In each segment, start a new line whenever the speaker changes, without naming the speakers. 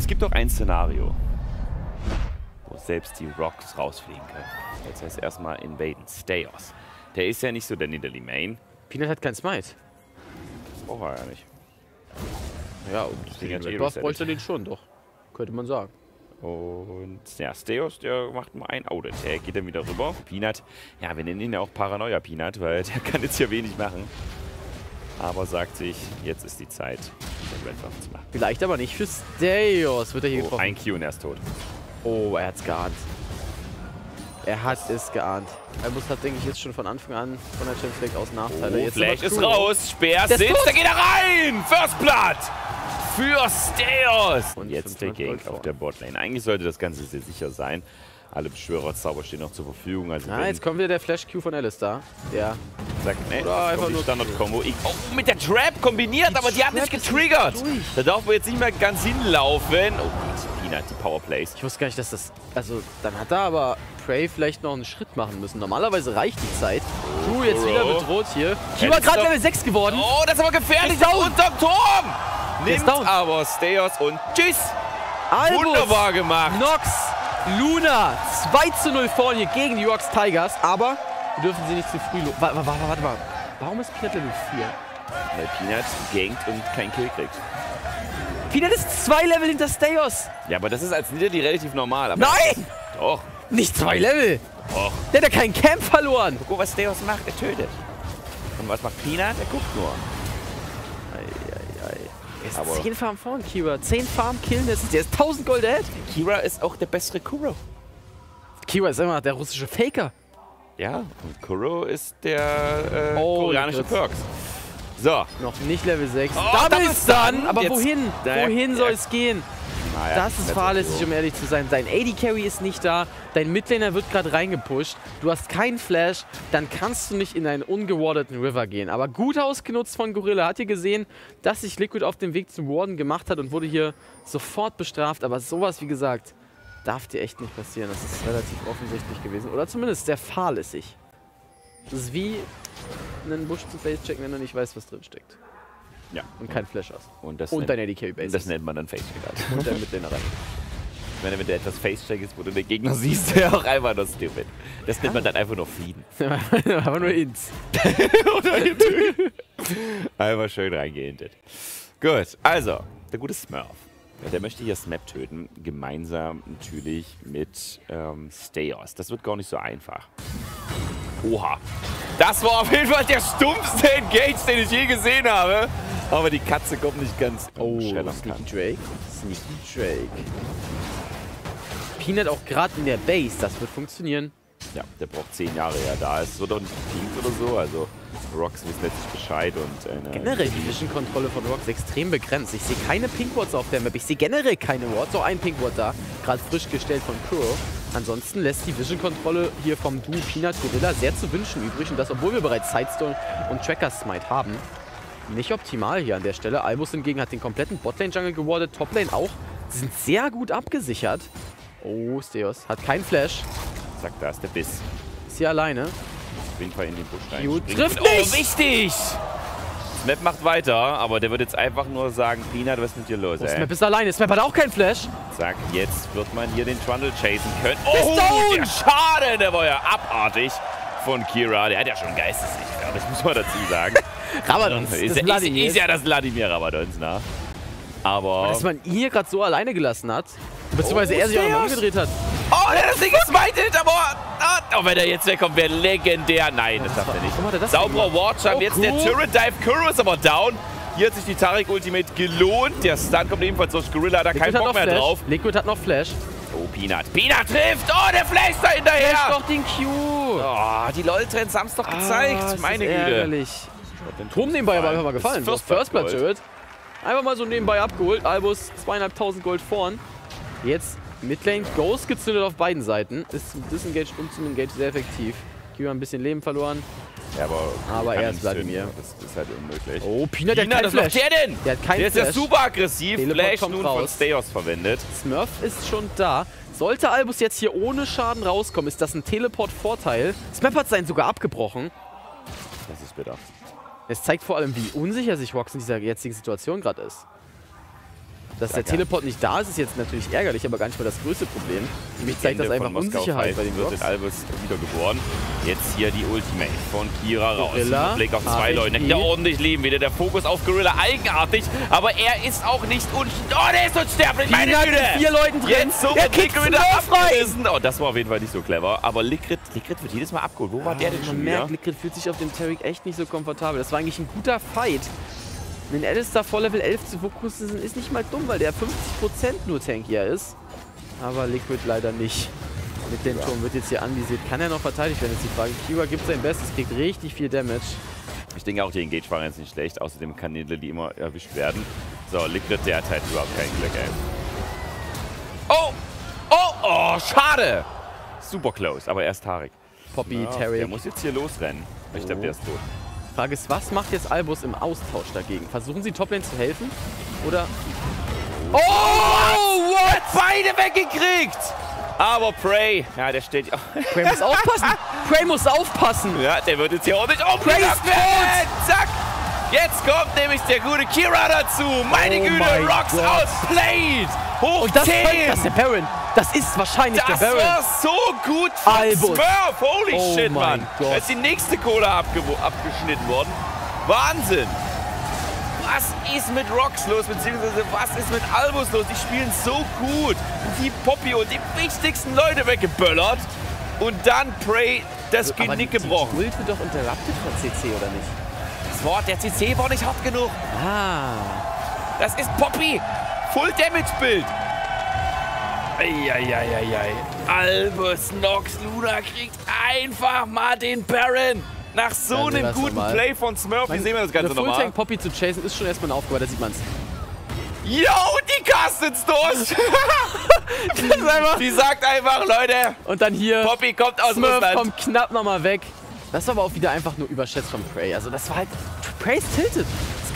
Es gibt doch ein Szenario, wo selbst die Rocks rausfliegen können. Jetzt heißt erstmal invaden. Stayos. Der ist ja nicht so der Nidalee Main.
Peanut hat keinen Smite.
Das braucht er ja nicht.
Ja, und Buff
resettet.
bräuchte den schon, doch. Könnte man sagen.
Und ja, Steos, der macht mal ein Auto-Tag, geht dann wieder rüber. Peanut, ja, wir nennen ihn ja auch Paranoia Peanut, weil der kann jetzt hier wenig machen. Aber sagt sich, jetzt ist die Zeit, den Red Buff zu machen.
Vielleicht aber nicht für Steos. Wird er hier
Oh,
getroffen?
ein Q und er ist tot.
Oh, er hat's geahnt. Er hat es geahnt. Albus hat, denke ich, jetzt schon von Anfang an von der Champions League aus Nachteile.
Oh,
jetzt
Flash ist raus, Speer sitzt,
tot.
da geht er rein! First Blood! Für Steos! Und jetzt der
500
Gank auf der Botlane. Eigentlich sollte das Ganze sehr sicher sein. Alle Beschwörerzauber stehen noch zur Verfügung. Also
Ah, jetzt kommt wieder der Flash-Q von Alistair. Der
sagt, ne,
Oder einfach
die
nur
Standard-Combo. Ich- Oh, mit der Trap kombiniert, aber die hat nicht
Trap
getriggert.
nicht.
Da darf man jetzt nicht mehr ganz hinlaufen. Oh Gott, Peanut, die Powerplays.
Ich wusste gar nicht, dass das... Also, dann hat da aber Prey vielleicht noch einen Schritt machen müssen. Normalerweise reicht die Zeit. Crew jetzt wieder
Bro.
bedroht hier. Q
Jetzt
war gerade Level 6 geworden.
Oh, das ist aber gefährlich.
Ist down.
Unterm Turm. Nimmt aber Steos und tschüss.
Albus,
Wunderbar gemacht.
Nox, Luna, 2 zu 0 vorne hier gegen die Rocks Tigers. Aber wir dürfen sie nicht zu früh... lo- Warte, warte, warte mal. Warum ist Peanut Level 4?
Weil Peanut gankt und keinen Kill kriegt.
Peanut ist zwei Level hinter Steos.
Ja, aber das ist als Nieder die relativ normal.
Nein!
Doch,
Nicht zwei Level.
doch.
Der hat ja keinen Camp verloren.
Guck, was Steos macht. Er tötet. Und was macht Peanut? Er guckt nur.
Ist
Aber-
10 Farm vorn, Kira. 10 Farm killen, das ist, der ist 1000 Gold ahead.
Kira ist auch der bessere Kuro.
Kira ist immer der russische Faker.
Ja, und Kuro ist der äh,
Oh,
koreanische. Perks. So.
Noch nicht Level 6.
Oh,
Double Stun! Aber
Jetzt-
wohin? Wohin soll es gehen?
Naja,
Das ist fahrlässig, um ehrlich zu sein. Dein AD Carry ist nicht da, dein Midlaner wird gerade reingepusht, du hast keinen Flash, dann kannst du nicht in einen ungewardeten River gehen. Aber gut ausgenutzt von Gorilla. Hat ihr gesehen, dass sich Liquid auf dem Weg zum Warden gemacht hat und wurde hier sofort bestraft. Aber sowas, wie gesagt, darf dir echt nicht passieren. Das ist relativ offensichtlich gewesen. Oder zumindest sehr fahrlässig. Das ist wie einen Busch zu Facechecken, wenn du nicht weißt, was drin steckt.
Ja.
Und kein Flash hast.
Und das,
Und
nennt,
dein AD Carry Base.
das nennt man dann Facecheck halt.
Und dein Midlaner rein.
Ich meine, wenn der etwas Facecheck ist, wo du den Gegner siehst, der auch einfach nur stupid. Das nennt man dann einfach nur Fliehen.
Aber nur ins.
Einfach schön reingehintet. Gut, also, der gute Smurf. Ja, Der möchte hier Smap töten, gemeinsam natürlich mit ähm, Steos. Das wird gar nicht so einfach. Oha. Das war auf jeden Fall der stumpfste Engage, den ich je gesehen habe. Aber die Katze kommt nicht ganz
Oh, Sneaky. Drake. Sneaky Drake. Peanut auch gerade in der Base, das wird funktionieren.
Ja, der braucht zehn Jahre ja da. Es wird auch nicht gepinkt oder so. Also Rocks wissen letztlich Bescheid und
Generell die Vision-Kontrolle von Rocks extrem begrenzt. Ich sehe keine Pink-Wards auf der Map. Ich sehe generell keine Wards. So ein Pink-Ward da, gerade frisch gestellt von Kuro. Ansonsten lässt die Vision-Kontrolle hier vom Duo Peanut Gorilla sehr zu wünschen übrig. Und das, obwohl wir bereits Sidestone und Tracker Smite haben. Nicht optimal hier an der Stelle. Albus hingegen hat den kompletten Botlane-Jungle gewardet. Toplane auch. Sie sind sehr gut abgesichert. Oh, Steos hat keinen Flash.
Zack, da ist der Biss.
Ist hier alleine.
Auf jeden Fall in den Busch rein. Springt.
trifft
oh,
nicht!
wichtig! Snap macht weiter, aber der wird jetzt einfach nur sagen, Peanut, was ist mit dir los,
Oh,
ey?
Snap ist alleine. Snap hat auch keinen Flash.
Zack, jetzt wird man hier den Trundle chasen können.
ist
Oh, der Schaden, der war ja abartig von Kira. Der hat ja schon Geisteslicht, ja, das muss man dazu sagen.
Rabadons.
ist, ist,
Vladimir.
ist ja das Vladimir Rabadons, na? Aber...
Dass man ihn hier gerade so alleine gelassen hat. Beziehungsweise
Oh,
er sich auch noch umgedreht hat.
Oh, der hat das Ding gesmited, aber... Ah, oh, wenn er jetzt wegkommt, wäre legendär. Nein, das schafft er nicht.
Er
Sauberer? Warchime,
Oh,
jetzt der
cool.
Turret Dive. Kuro ist aber down. Hier hat sich die Tarik Ultimate gelohnt. Der Stun kommt ebenfalls durch. Gorilla hat da keinen
Liquid hat
Bock mehr
Flash.
drauf.
Liquid hat noch Flash.
Oh, Peanut. Peanut trifft. Oh, der Flash da
Flash
hinterher.
doch den Q.
Oh, die LOL-Trends haben es doch gezeigt.
Ah,
Meine Güte.
ärgerlich. Turm nebenbei aber einfach mal gefallen.
First
First
Blood.
Turret. Einfach mal so nebenbei abgeholt. Albus zweieinhalbtausend Gold vorn. Jetzt Midlane Ghost gezündet auf beiden Seiten. Ist zum Disengage und zum Engage sehr effektiv. Kira ein bisschen Leben verloren.
Ja, aber
Aber er ist Vladimir.
Das ist halt unmöglich.
Oh, Peanut, der hat
Peanut,
keinen
was
Flash.
macht der denn?
Der hat keinen
Der ist ja super aggressiv.
Teleport
Flash
kommt
nun von
raus.
Steos verwendet.
Smurf ist schon da. Sollte Albus jetzt hier ohne Schaden rauskommen, ist das ein Teleport-Vorteil. Smurf hat seinen sogar abgebrochen.
Das ist bitter.
Es zeigt vor allem, wie unsicher sich Rox in dieser jetzigen Situation gerade ist. Dass der Teleport nicht da ist, ist jetzt natürlich ärgerlich, aber gar nicht mal das größte Problem. Mich zeigt das einfach Unsicherheit bei den
wird in Albus wiedergeboren. Jetzt hier die Ultimate von Kira raus.
Gorilla,
Blick auf zwei. Leute. Der ordentlich leben wieder. Der Fokus auf Gorilla eigenartig, aber er ist auch nicht un... Oh, der ist unsterblich, meine Güte!
mit vier Leuten drin.
Jetzt so
Er kickt
Liquid wieder abgerissen. Oh, das war auf jeden Fall nicht so clever. Aber Liquid, Liquid wird jedes Mal abgeholt. Wo war der denn
Man
schon
merkt,
wieder?
Liquid fühlt sich auf dem Tarek echt nicht so komfortabel. Das war eigentlich ein guter Fight. Den Alistair vor Level 11 zu fokussieren ist nicht mal dumm, weil der 50% nur tankier ist. Aber Liquid leider nicht. Mit dem Turm wird jetzt hier anvisiert. Kann er noch verteidigt werden, ist die Frage. Kiwa gibt sein Bestes, kriegt richtig viel Damage.
Ich denke auch, die Engage-Variante ist nicht schlecht. Außerdem kann die Lily immer erwischt werden. So, Liquid, der hat halt überhaupt kein Glück, ey. Oh! Oh! Oh, schade! Super close, aber erst Tarek.
Poppy,
Ja, der
Tarek.
muss jetzt hier losrennen. Ich glaube,
Oh.
der ist tot.
Frage ist, was macht jetzt Albus im Austausch dagegen? Versuchen sie Toplane zu helfen? Oder...
Oh, what? Beide weggekriegt! Aber Prey, ja, der steht...
Prey muss aufpassen! Prey muss aufpassen!
ja, der wird jetzt hier ordentlich
Prey ist
werden! Zack! Jetzt kommt nämlich der gute Kira dazu. Meine
Oh
Güte, Rocks
Gott.
outplayed! Hoch
Und das,
10!
das ist der Baron! Das ist wahrscheinlich
Das
der Baron!
war so gut von
Albus.
Smurf. Holy
Oh
shit, Mann. Da ist die nächste abgewo- abgeschnitten worden. Wahnsinn. Was ist mit Rocks los, beziehungsweise was ist mit Albus los? Die spielen so gut. Die Poppy und die wichtigsten Leute weggeböllert. Und dann Prey das
Aber
Genick
die-
gebrochen.
Die wird doch interrupted von CC, oder nicht?
Das Wort, der CC war nicht hart genug.
Ah.
Das ist Poppy. Full Damage Bild. Eieieiei. Albus Nox Luna kriegt einfach mal den Baron. Nach so
Ja,
einem guten
nochmal.
Play von Smurf. Wie sehen wir das Ganze nochmal?
Fulltank Poppy zu chasen ist schon erstmal eine Aufgabe, da sieht man's.
Yo, die castet's durch. die sagt einfach, Leute,
Und dann hier,
Poppy kommt aus
Smurf
Russland.
kommt knapp nochmal weg. Das war aber auch wieder einfach nur überschätzt von Prey. Also das war halt, Prey ist tilted.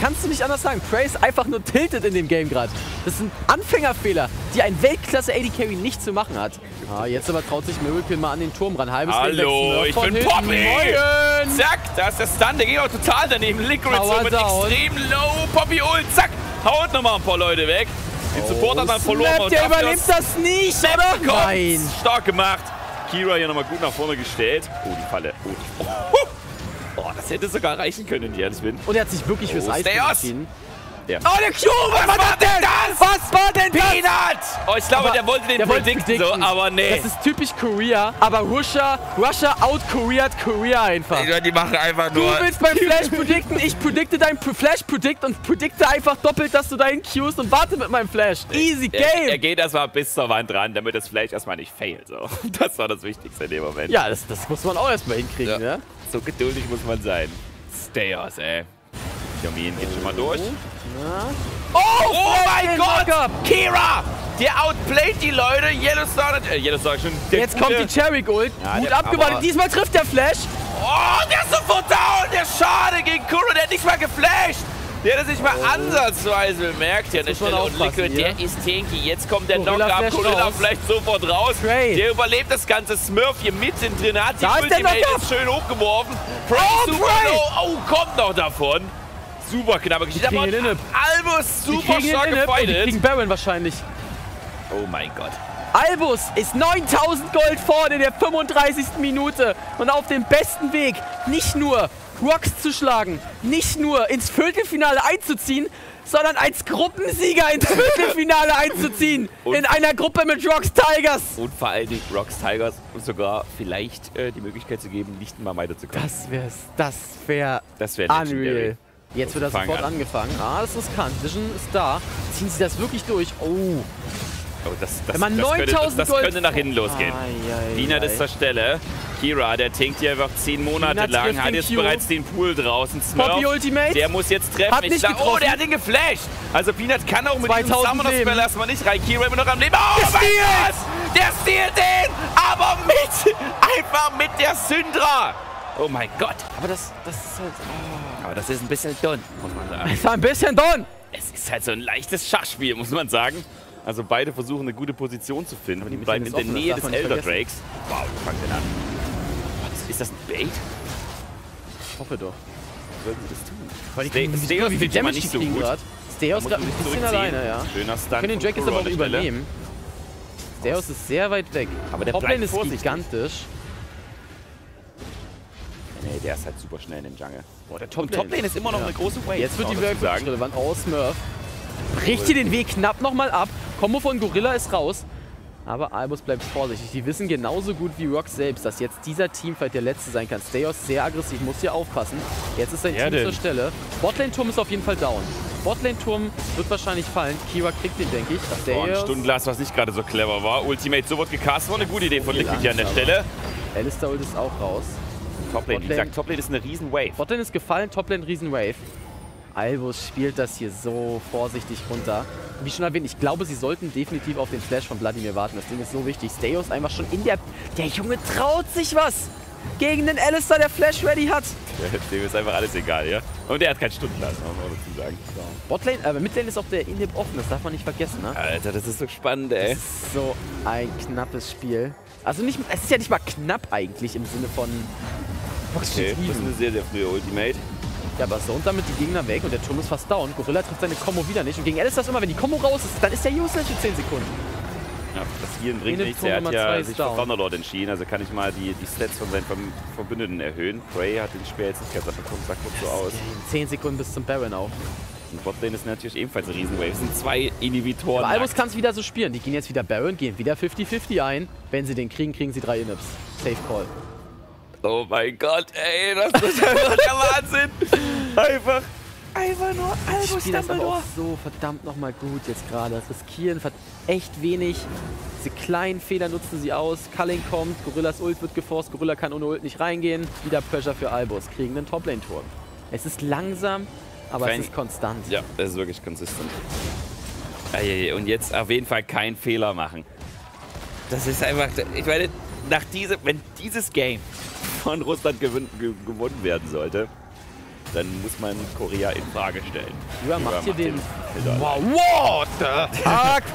Kannst du nicht anders sagen. Prey ist einfach nur tilted in dem Game gerade. Das sind Anfängerfehler, die ein Weltklasse AD Carry nicht zu machen hat. Ah, jetzt aber traut sich Miracle mal an den Turm ran. Halbes
Hallo, ich bin. Poppy.
Moin.
Zack, da ist der Stun, der ging auch total daneben. Liquid so mit extrem low. Poppy ult, zack, haut nochmal ein paar Leute weg. Den Support hat man verloren.
Snap, der überlebt das nicht,
Snap
oder?
bekommt.
Nein.
Stark gemacht. Kira hier nochmal gut nach vorne gestellt. Oh, die Falle. Oh, die oh, das hätte sogar reichen können, wenn ich ehrlich bin.
Und er hat sich wirklich fürs
Oh,
Eis entschieden.
Ja.
Oh, der Q! Was, war das denn?
das?
Was war denn das?
Peanut! Oh, ich glaube,
Aber
der wollte den
der wollte
predikten, so, aber nee.
Das ist typisch Korea, aber Russia, Russia out-Koreat Korea einfach.
Ja, die machen einfach
Du
nur...
willst beim Flash predikten, ich predikte dein Flash predict und predikte einfach doppelt, dass du dahin cuest und warte mit meinem Flash. Easy
Er, er
Game.
geht erstmal bis zur Wand ran, damit das Flash erstmal nicht failt. So. Das war das Wichtigste in dem Moment.
Ja, das, das muss man auch erstmal hinkriegen,
Ja.
ne?
So geduldig muss man sein. Stayers, ey. Jomin geht schon mal durch.
Oh,
Oh mein Gott! Kira! Der outplayt die Leute. Yellowstar, äh, Yellowstar schon.
Jetzt kommt die Cherry Ult.
Ja,
Gut abgewartet. Diesmal trifft der Flash.
Oh, der ist sofort down! Der schade gegen Kuro, der hat nicht mal geflasht! Der hat es nicht mal ansatzweise bemerkt der
muss man
Stelle. Und
aufpassen
Liquid,
hier.
der ist tanky. Jetzt kommt der
Gorilla
Knockup.
flasht
Gorilla
raus.
vielleicht sofort raus.
Prey.
Der überlebt das ganze Smurf hier mittendrin. Hat die Ultimate schön hochgeworfen. Prey
Oh,
super low. Oh, kommt noch davon. Super knappe Geschichte.
kriegen
Aber. Albus super stark
und
gefightet.
kriegen Baron wahrscheinlich.
Oh mein Gott.
Albus ist 9000 Gold vorne in der 35. Minute und auf dem besten Weg, nicht nur Rocks zu schlagen, nicht nur ins Viertelfinale einzuziehen, sondern als Gruppensieger ins Viertelfinale einzuziehen.
Und-
in einer Gruppe mit Rocks Tigers.
Und vor allen Dingen Rocks Tigers sogar vielleicht äh, die Möglichkeit zu geben, nicht mal weiterzukommen.
Das wär's, das wär
Das wäre
unreal. Jetzt wird er sofort
an.
angefangen. Ah, das ist riskant. Vision ist da. Ziehen sie das wirklich durch? Oh.
Oh, das, das,
Wenn man
das, könnte, das,
9000
das
Gold
könnte nach hinten losgehen.
Ai.
ist zur Stelle. Kira, der tankt hier einfach 10 Monate
Peanut
lang, hat jetzt
Q.
bereits den Pool draußen. Smurf, der muss jetzt treffen.
Hat
Ich
nicht
sag, oh, der hat ihn geflasht. Also Peanut kann auch mit diesem
2000
Summoner Spell
Leben.
erstmal nicht rein. Kira immer noch am Leben. Oh mein. Gott! Der stiehlt den! Aber mit, einfach mit der Syndra. Oh mein Gott.
Aber das, das ist halt... Oh.
Aber das ist ein bisschen dünn, muss man sagen.
War ein bisschen don.
Es ist halt so ein leichtes Schachspiel, muss man sagen. Also beide versuchen eine gute Position zu finden.
die
Die bleiben in der
offen,
Nähe des Elder. Drakes. Wow, wie fangt denn an? Was, ist das ein Bait?
Ich hoffe doch.
Sollten sie das tun?
Weil die
schon mal
Damage die
nicht so gut.
gerade. Steos gerade ein bisschen alleine, ja.
Schöner Stun
Können den Drake jetzt aber auch übernehmen. Steos ist sehr weit weg.
Aber der bleibt
ist gigantisch.
Der ist halt super schnell in dem Jungle.
Boah, der
Und Toplane ist immer noch
Ja.
eine große Wave.
Jetzt wird die wirklich
sagen.
relevant. Oh, Smurf. Bricht hier den Weg knapp nochmal ab. Kombo von Gorilla ist raus. Aber Albus bleibt vorsichtig. Die wissen genauso gut wie Rock selbst, dass jetzt dieser Teamfight der letzte sein kann. Steos sehr aggressiv, muss hier aufpassen. Jetzt ist sein
Ja,
Team
denn.
zur Stelle. Botlane-Turm ist auf jeden Fall down. Botlane-Turm wird wahrscheinlich fallen. Kira kriegt den, denke ich.
Oh, ein. Stundenglas, was nicht gerade so clever war. Ultimate sofort gecastet. War eine gute Idee von Liquid hier an der Stelle.
Alistair ult ist auch raus.
Toplane, wie gesagt, Toplane ist eine riesen Wave.
Botlane ist gefallen, Toplane Riesenwave. Albus spielt das hier so vorsichtig runter. Wie schon erwähnt, ich glaube, sie sollten definitiv auf den Flash von Vladimir warten. Das Ding ist so wichtig. Steos einfach schon in der... Der Junge traut sich was! Gegen den Alistair, der Flash ready hat.
Dem ist einfach alles egal, ja. Und der hat kein Stundenglas, muss man dazu sagen.
Botlane, aber Midlane ist auch der Inhib offen. Das darf man nicht vergessen, ne?
Alter, das ist so spannend, ey.
Das ist so ein knappes Spiel. Also nicht, es ist ja nicht mal knapp eigentlich im Sinne von...
Okay, das ist eine sehr, sehr frühe Ultimate.
Ja, aber so und damit die Gegner weg und der Turm ist fast down. Gorilla trifft seine Combo wieder nicht. Und gegen Alistair ist immer, wenn die Combo raus ist, dann ist der useless für 10 Sekunden.
Ja, das hier bringt nichts. Er hat ja sich für. Thunderlord entschieden, also kann ich mal die, die Stats von seinen Verbündeten erhöhen. Prey hat den Speer jetzt nicht ganz abbekommen, sah kurz so aus.
10 Sekunden bis zum Baron auch.
Und Botlane ist natürlich ebenfalls eine Riesenwave. Es sind zwei Inhibitoren.
Aber Albus kann es wieder so spielen. Die gehen jetzt wieder Baron, gehen wieder 50-50 ein. Wenn sie den kriegen, kriegen sie drei Inhips. Safe Call.
Oh mein Gott, ey, das ist einfach der Wahnsinn. Einfach, einfach nur Albus
das aber auch so verdammt nochmal gut jetzt gerade. Riskieren ver- echt wenig. Diese kleinen Fehler nutzen sie aus. Culling kommt, Gorillas Ult wird geforst. Gorilla kann ohne Ult nicht reingehen. Wieder Pressure für Albus. Kriegen den Toplane-Turm. Es ist langsam, aber
Kein-
es ist konstant.
Ja, das ist wirklich konsistent. Und jetzt auf jeden Fall keinen Fehler machen. Das ist einfach, ich meine, nach diese, wenn dieses Game von Russland gewin, ge, gewonnen werden sollte, dann muss man Korea in Frage stellen.
Jura macht hier den... Wow, what the fuck?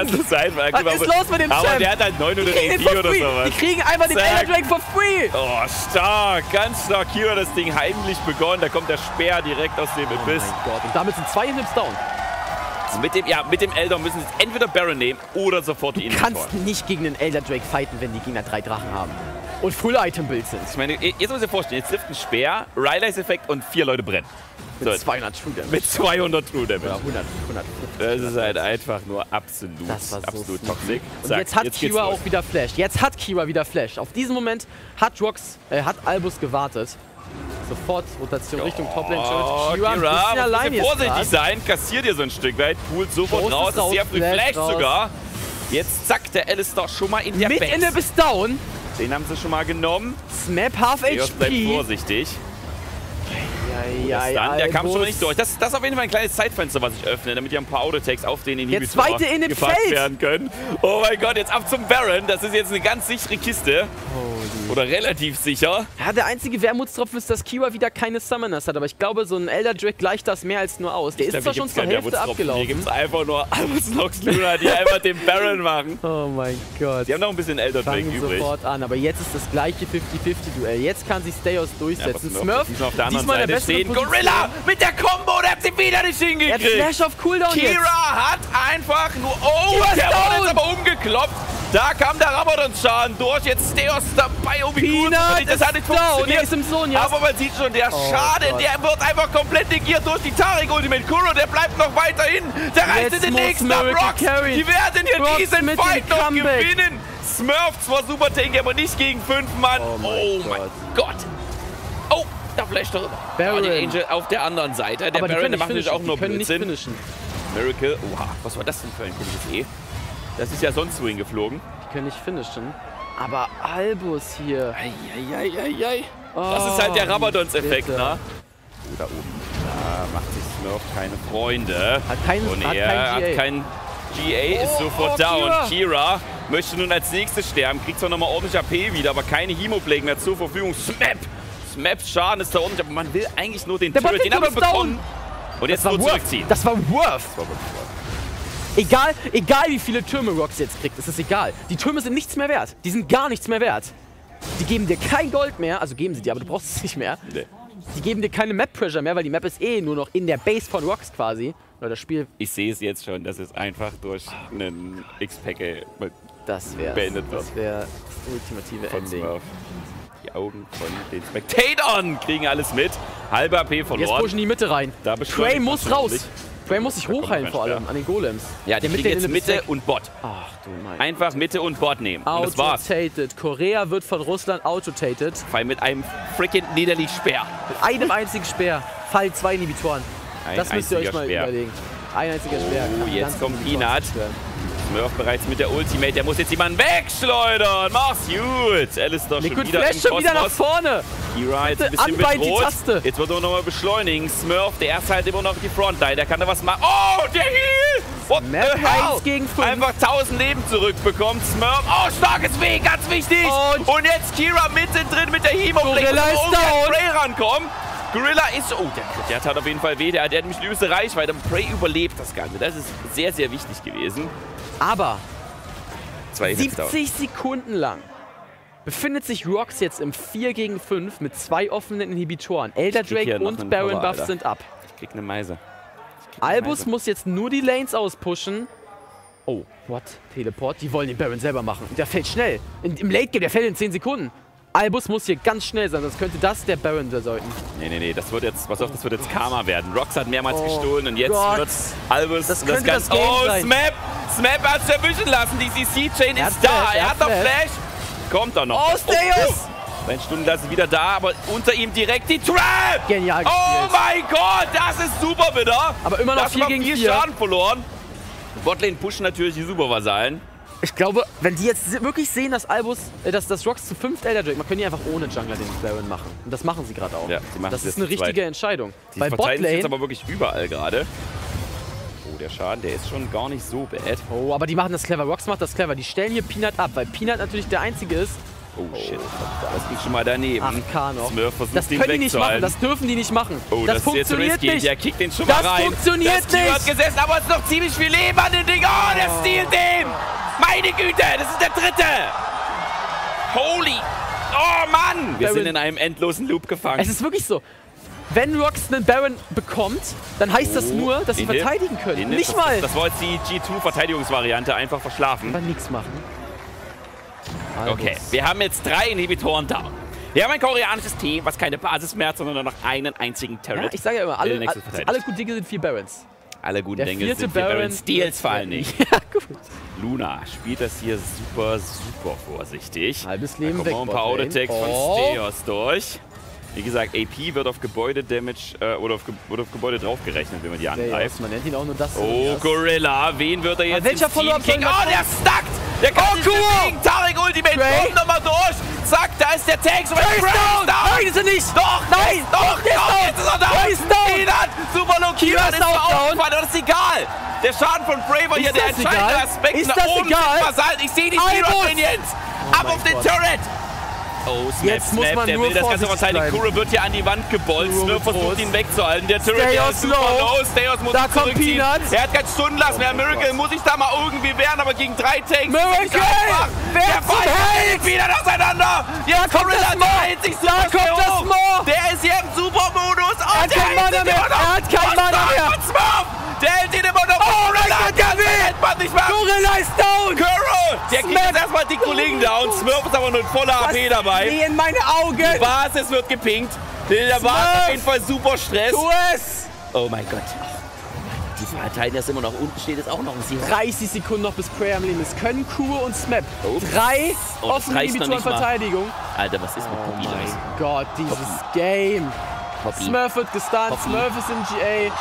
Das ist einfach.
Was ist los mit dem
Aber
Champ?
der hat halt 900
Die kriegen
AP
den for
oder
free.
sowas.
Die kriegen einfach den. Ender Drake for free.
Oh, stark, ganz stark. Kira das Ding heimlich begonnen. Da kommt der Speer direkt aus dem Abyss.
Oh mein Gott. Und damit sind zwei Inhips down.
mit dem, ja, mit dem Elder müssen sie entweder Baron nehmen oder sofort die
Du kannst nicht gegen den Elder Drake fighten, wenn die Gegner drei Drachen haben. Und Full-Item-Build sind.
Ich meine, jetzt muss ich vorstellen, jetzt trifft ein Speer, Rylice-Effekt und vier Leute brennen.
Mit
So,
200 True Damage.
mit 200 True Damage.
100, 100.
Das ist halt einfach nur absolut,
so
absolut toxisch.
Und
Zack,
jetzt hat
geht's
Kira auch wieder Flash. Jetzt hat Kira wieder Flash. Auf diesen Moment hat Rox, äh, hat Albus gewartet. Sofort Rotation Richtung Toplane
Oh,
Church. Kira ein
Kira,
bisschen allein
ein bisschen
jetzt
vorsichtig
grad.
sein. Kassiert ihr so ein Stück weit. Poolt sofort
Ghost
raus.
ist raus,
Sehr früh
Flash
Flash sogar. Jetzt zack, der Alistair schon mal in der
Mit
Base.
in der bis down.
Den haben sie schon mal genommen.
Smap half
Eos bleibt
HP.
vorsichtig.
Ja,
der kam schon mal nicht durch. Das, das ist auf jeden Fall ein kleines Zeitfenster, was ich öffne, damit ja ein paar Autotext auf den Inhibitor
zweite in dem
gefasst
Feld.
werden können. Oh mein Gott, jetzt ab zum Baron. Das ist jetzt eine ganz sichere Kiste. Oder relativ sicher.
Ja, der einzige Wermutstropfen ist, dass Kiwa wieder keine Summoners hat. Aber ich glaube, so ein Elder Drake gleicht das mehr als nur aus. Der ist
Da
zwar schon zur Hälfte
Wermutstropfen. Hier
abgelaufen.
gibt es einfach nur Albus Nox Luna, die einfach den Baron machen.
Oh mein Gott.
Die haben noch ein bisschen Elder Drake
fangen
übrig.
sofort an. Aber jetzt ist das gleiche 50-50-Duell. Jetzt kann sich Steos
Ja,
durchsetzen.
aber
Smurf,
diesmal auf der anderen
diesmal
Seite stehen.
Position.
Gorilla mit der Combo, der hat sie wieder nicht
Er hat
hingekriegt.
Flash auf Cooldown jetzt.
Kira hat einfach nur. Oh,
Kira ist
der wurde jetzt aber umgekloppt. Da kam der Rabadon-Schaden durch. Jetzt Steos dabei. Oh, wie gut. Das hat nicht funktioniert.
Er ist im Zone, ja.
Aber man sieht schon, der
Oh
Schaden,
Gott.
der wird einfach komplett negiert durch die Tarik Ultimate Kuro. Der bleibt noch weiterhin. Der reißt in den nächsten
carryen.
die werden hier
Rocks
diesen Fight noch
Comeback.
gewinnen. Smurf zwar super Tank, aber nicht gegen fünf Mann.
Oh
Oh
mein
mein,
Gott.
Gott. Oh, da flasht er.
Baron.
Oh, die Angel auf der anderen Seite. Der
aber
Baron, der macht natürlich auch nur Blödsinn.
finishen.
Miracle. Oha, was war das denn für ein komisches E? Das ist ja sonst wohin geflogen.
Die können nicht finishen. Aber Albus hier.
Eieieiei.
Oh,
Das ist halt der Rabadons-Effekt, ne? Oh, da oben. Da macht sich Smurf keine Freunde.
Hat keinen-
Und
hat
er
kein
hat
GA.
kein GA, ist
Oh,
sofort
oh,
down.
Kira.
Kira möchte nun als nächstes sterben, kriegt zwar nochmal ordentlich AP wieder, aber keine Hemoplague mehr zur Verfügung. Smap! Smaps Schaden ist da ordentlich, aber man will eigentlich nur den
Der
Turret, den haben wir bekommen. Und jetzt
Das
nur
Worth.
zurückziehen.
Das war Worth.
Das war wirklich wahr.
Egal, egal wie viele Türme Rox jetzt kriegt, es ist egal. Die Türme sind nichts mehr wert. Die sind gar nichts mehr wert. Die geben dir kein Gold mehr, also geben sie dir, aber du brauchst es nicht mehr.
Nee.
die geben dir keine Map-Pressure mehr, weil die Map ist eh nur noch in der Base von Rocks quasi. Oder das Spiel,
Ich sehe es jetzt schon, dass es einfach durch einen X-Pack
das wäre
Beendet wird.
das, wär das ultimative
von
Ending.
Smurf. Die Augen von den Spectatoren kriegen alles mit. Halbe AP
Jetzt
verloren.
pushen die Mitte rein.
Da beschleunigt
muss raus. Prey muss sich hochheilen vor allem an den Golems.
Ja, die kriegen jetzt
Mitte
Mitte
weg.
und Bot.
Ach du mein
Einfach Mitte und Bot nehmen. Und das war's.
Korea wird von Russland autotated.
Vor allem mit einem freaking Niederlich-Speer.
Mit einem einzigen Speer. Fall zwei Inhibitoren.
Ein
das müsst ihr euch mal
Speer.
überlegen. Ein einziger Speer.
Oh, jetzt kommt Peanut. Smurf bereits mit der Ultimate. Der muss jetzt jemanden wegschleudern. Mach's gut. Alistair schon
Liquid
wieder
Flash
im
schon wieder nach vorne.
Kira jetzt ein bisschen bedroht.
Taste.
Jetzt wird er nochmal beschleunigen. Smurf, der erste halt immer noch die Frontline. Der kann da was machen. Oh, der Heal! What
Map
the hell?
1 gegen 5.
Einfach 1000 Leben zurückbekommt. Smurf. Oh, starkes W, ganz wichtig.
Und-
Und, jetzt Kira mittendrin mit der Hemo.
Gorilla ist down.
Prey rankommen. Gorilla ist... Oh, der, der hat auf jeden Fall weh. Der, der hat nämlich die übelste Reichweite. Prey überlebt das Ganze. Das ist sehr, sehr wichtig gewesen.
Aber
Zwei Hits down.
70 Sekunden lang befindet sich Rox jetzt im 4 gegen 5 mit zwei offenen Inhibitoren. Elder Drake und Baron
Power,
Buff
Alter.
sind ab.
Ich krieg eine Meise. Ich krieg eine
Albus
Meise.
muss jetzt nur die Lanes auspushen. Oh, what? Teleport? Die wollen den Baron selber machen. Und der fällt schnell. In, Im Late Game, der fällt in 10 Sekunden. Albus muss hier ganz schnell sein, sonst könnte das der Baron bedeuten.
Nee, nee, nee, das wird jetzt, pass auf, das wird jetzt Karma werden. Rox hat mehrmals
Oh
gestohlen und jetzt
Gott.
wird Albus
Das
Ganze-
das Game
Oh,
sein.
Smap! Smap hat es erwischen lassen. Die CC-Chain
Er
ist da.
Flash, er
er
hat
noch
Flash.
Flash. Kommt doch noch.
Oh, Steos!
Sein Stundenglas ist wieder da, aber unter ihm direkt die Trap!
Genial
Oh
gespielt.
mein Gott, das ist super bitter.
Aber immer noch
das
vier
hat
gegen
viel
vier.
Schaden verloren. Botlane pushen natürlich die Supervasallen.
Ich glaube, wenn die jetzt wirklich sehen, dass Albus, äh, dass das Rox zu 5 Elder Drake, man können die einfach ohne Jungler den Baron machen. Und das machen sie gerade auch.
Ja, sie machen
das ist eine richtige
zweit.
Entscheidung.
Die
Bei
verteidigen sich jetzt
Botlane,
aber wirklich überall gerade. Oh, der Schaden, der ist schon gar nicht so bad.
oh, aber die machen das clever. Rox macht das clever. Die stellen hier Peanut ab, weil Peanut natürlich der Einzige ist.
Oh, shit. Das ging schon mal daneben.
8K noch.
Smurf versucht
Das können die nicht machen, das dürfen die nicht machen.
Oh,
das,
das, ist jetzt
funktioniert
risky.
nicht.
Der kickt den schon
Das
mal rein.
funktioniert
das hat
nicht.
gesessen, aber es ist noch ziemlich viel Leben an den Ding. Oh, der stiehlt den. Meine Güte, das ist der dritte. Holy. Oh, Mann. Wir
Baron-
sind in einem endlosen Loop gefangen.
Es ist wirklich so. Wenn Rox einen Baron bekommt, dann heißt das
Oh,
nur, dass sie
Inhib.
verteidigen können.
Inhib,
Nicht
das,
mal.
Das, war jetzt die G2-Verteidigungsvariante. Einfach verschlafen.
Aber nichts machen. Albus.
Okay, wir haben jetzt drei Inhibitoren da. Wir haben ein koreanisches Team, was keine Basis mehr hat, sondern nur noch einen einzigen Turret.
Ja, ich sage ja immer, alle, alle, guten Dinge sind vier Barons.
Alle guten
Der
Dinge sind wir
Baron.
Baron Steals vor allen Dingen.
Ja, gut.
Luna spielt das hier super, super vorsichtig.
Halbes Leben
da
weg,
kommen noch ein paar. Autotext
Oh.
von Steos durch. Wie gesagt, AP wird auf Gebäude-Damage äh, oder, auf Ge oder auf Gebäude draufgerechnet, wenn man die angreift.
Steos, man nennt ihn auch nur das.
Oh. Gorilla, wen wird er jetzt
welcher Follow-up
Oh, der stackt! Der kann
Oh,
sich
cool.
Tarek Ultimate kommt nochmal durch! Zack, da ist der Tank! So
Drake ist down! Nein, ist er nicht!
Doch,
Nein!
doch,
der ist
doch,
down!
jetzt ist er down!
Der ist down!
Peanut, super low
ist auch down!
das ist egal! Der Schaden von Braver hier,
Ist
der
das
entscheidende
egal?
Aspekt
Ist
nach
das
oben
egal?
Vasallen. Ich sehe die
Albus!
Kira Minions! Ab auf den. Turret! Oh, Snap,
Jetzt muss
Snap,
man
der
nur
will das Ganze verteidigen.
bleiben.
Kuro wird hier an die Wand gebolzt. Smurf versucht ihn wegzuhalten. Der Turret,
Steos
ist super
low.
low. Steos muss
Da kommt
zurückziehen.
Peanut.
Er hat keinen Stundenlass mehr.
Oh mein
Miracle muss sich da mal irgendwie wehren, aber gegen drei Tanks.
Miracle! Wer
Der Fight wieder auseinander. Jetzt
kommt
Gorilla
das
sich
Da kommt das. Maw.
Der ist hier im Supermodus. Oh,
Er hat
der
kein
hält
Mana mehr.
noch.
Er hat kein
Was
Mana mehr.
Der hält ihn immer noch. Oh, erstmal die Kollegen down. Smurf ist aber nur in voller AP dabei.
Wie in meine Augen!
Basis wird gepinkt. Der war
Smurf.
auf jeden Fall super Stress.
Tu es!
Oh mein Gott. Die verteidigen das immer noch. Unten steht jetzt auch noch ein Sieg.
30 Sekunden noch bis Prayer am Leben ist. Können Kuro und Smap.
Ups.
Drei
Oh,
offene Inhibitoren
nicht mal.
Verteidigung.
Alter, was ist mit
Oh
Poppy los?
mein Gott, dieses Game.
Poppy.
Smurf wird gestunt,
Poppy.
Smurf ist im GA,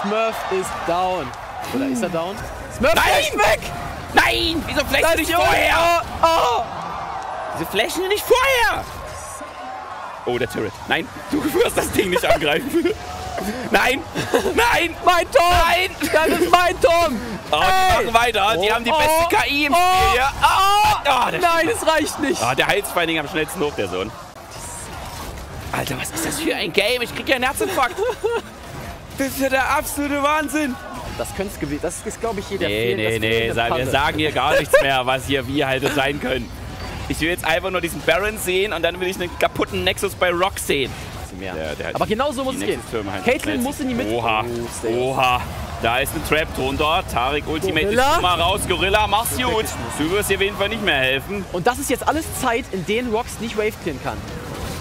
Smurf ist down. Oder ist er down? Smurf
Nein!
flasht weg!
Nein! Wieso flashen nicht vorher?
Oh, oh.
Wieso flashen nicht vorher? Oh, der Turret. Nein, du wirst das Ding nicht angreifen. Nein! Nein!
Mein Turm!
Nein!
Das ist mein Turm!
Oh, die machen weiter. Die
Oh,
haben die
oh,
beste KI im
oh,
Spiel hier.
Oh,
Ah, der
Nein, es reicht nicht.
Ah, der Heilsfinding am schnellsten hoch, der Sohn. Alter, was ist das für ein Game? Ich krieg ja einen Herzinfarkt. Das ist ja der absolute Wahnsinn.
Das könnte es gewesen. Das ist, glaube ich, hier der
Nee,
Fehl-
nee, nee. Sag, wir sagen hier gar nichts mehr, was hier wie hätte sein können. Ich will jetzt einfach nur diesen Baron sehen und dann will ich einen kaputten Nexus bei Rock sehen.
mehr.
Der- der
Aber genau so muss es gehen.
Halt
Caitlyn muss in die Mitte.
Oha,
Oh,
oha. Da ist ein Trap drunter. Tarik Ultimate
Gorilla.
ist mal raus. Gorilla, mach's gut. Du wirst dir auf jeden Fall nicht mehr helfen.
Und das ist jetzt alles Zeit, in denen Rox nicht Wave clearen kann.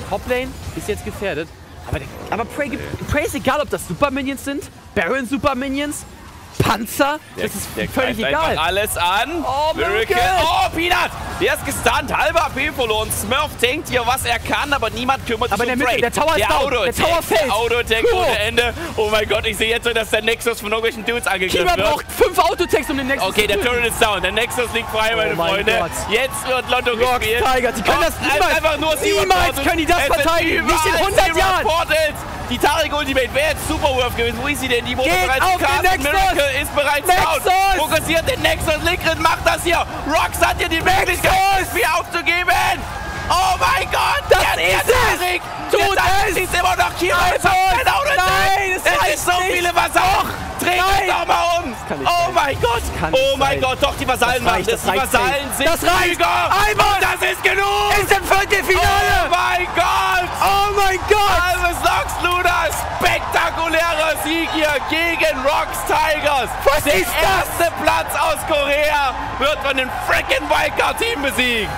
Toplane ist jetzt gefährdet. Aber, aber Prey, Prey ist egal, ob das Super Minions sind, Baron Super Minions, Panzer. das ist
der
völlig egal.
alles an.
Oh,
Miracle. Oh, Peanut. Der ist gestunt. Halber AP verloren. Smurf denkt hier, was er kann, aber niemand kümmert sich
Aber
um
der Mitte, der Tower ist
der
down.
Auto
Der Tower fällt.
Autotech
Cool.
ohne Ende. Oh mein Gott, ich sehe jetzt so, dass der Nexus von irgendwelchen Dudes angegriffen
Kima
wird.
braucht fünf Autotext, um den nächsten
Okay, der. Turret ist down. Der Nexus liegt frei, meine
Oh mein
Freunde.
Gott.
Jetzt wird Lotto
Rox
gespielt.
Tiger, die können
Oh,
das niemals-
Einfach nur
niemals können die das verteidigen. Nicht in
überall
100
Zero
Jahren.
Portals. Die Tarik Ultimate wäre jetzt Superwurf gewesen. Wo ist sie denn? Die wurde
Geht
bereits
auf den.
Miracle ist bereits
Nexus.
down. Fokussiert den Nexus. Liquid macht das hier. Rox hat hier die Möglichkeit, das Spiel aufzugeben. Oh mein Gott.
Das
der, der
ist es.
Tarik.
Tut
Tarik
es.
ist immer noch. Es Auto
Nein, es
es
reicht
ist so
nicht.
viele Vasallen. Dreh das doch mal um. Oh mein Gott. Oh mein
sein.
Gott. Doch, die Vasallen machen das. Die Vasallen sind
Das reicht. Einmal.
Das ist genug.
Ist im Viertelfinale.
Oh mein Gott!
Oh mein Gott.
Alves Luna, spektakulärer Sieg hier gegen Rocks Tigers.
Was
Der
ist das?
erste Platz aus Korea wird von dem frickin' Wildcard-Team besiegt.